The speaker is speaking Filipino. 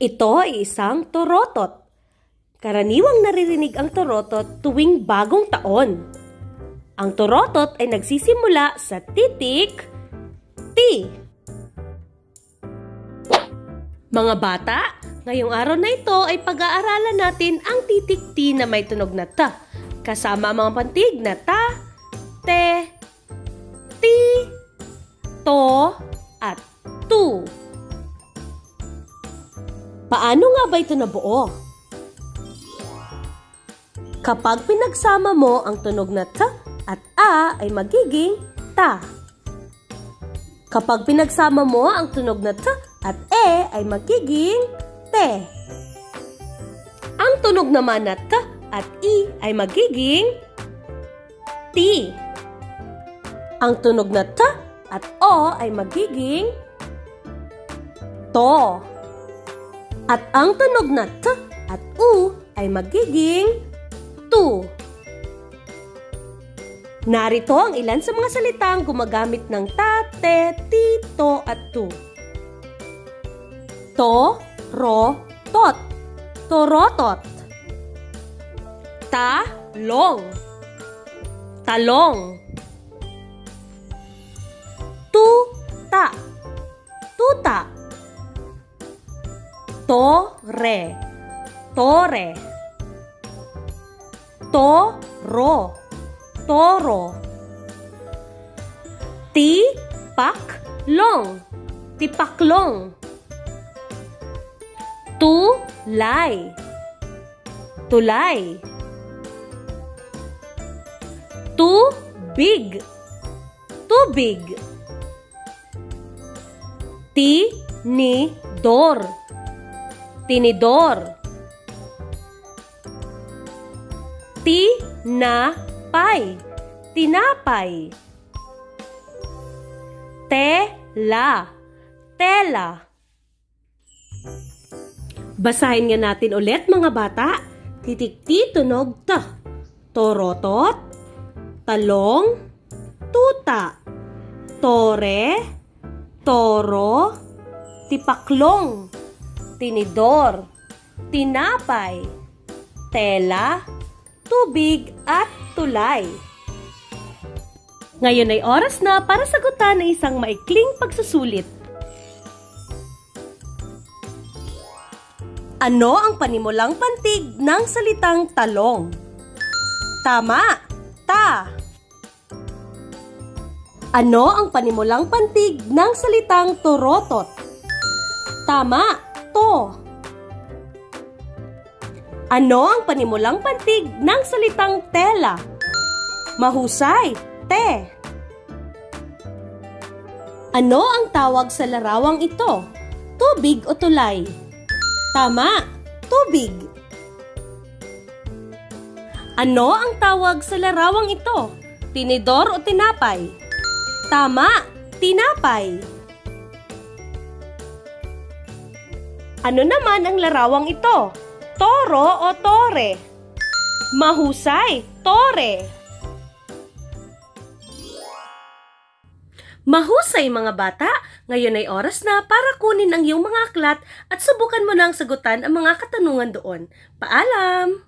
Ito ay isang torotot. Karaniwang naririnig ang torotot tuwing bagong taon. Ang torotot ay nagsisimula sa titik T. Mga bata, ngayong araw na ito ay pag-aaralan natin ang titik T na may tunog na ta, kasama ang mga pantig na ta, Paano nga ba ito nabuo? Kapag pinagsama mo ang tunog na ta at a ay magiging ta. Kapag pinagsama mo ang tunog na ta at e ay magiging te. Ang tunog naman na ta at i ay magiging ti. Ang tunog na ta at o ay magiging to. At ang tunog na t at u ay magiging tu. Narito ang ilan sa mga salitang gumagamit ng ta, te, ti, to at tu. To, ro, tot. Torotot. Ta, long. Talong. Tore. Tore. Toro. Toro. Tipaklong. Tipaklong. Tulay. Tulay. Tubig. Tubig. Tinidor tinidor. Tinapay, tinapay. Tela, tela. Basahin nga natin ulit mga bata. Titikti tunog ta. Torotot, talong, tuta, tore, toro, tipaklong, tinidor, tinapay, tela, tubig at tulay. Ngayon ay oras na para sagutan ng isang maikling pagsusulit. Ano ang panimulang pantig ng salitang talong? Tama! Ta! Ano ang panimulang pantig ng salitang turotot? Tama! Ano ang panimulang pantig ng salitang tela? Mahusay, te. Ano ang tawag sa larawang ito? Tubig o tulay? Tama, tubig. Ano ang tawag sa larawang ito? Tinidor o tinapay? Tama, tinapay. Ano naman ang larawang ito? Toro o tore? Mahusay, tore. Mahusay mga bata! Ngayon ay oras na para kunin ang iyong mga aklat at subukan mo na ang sagutan ang mga katanungan doon. Paalam!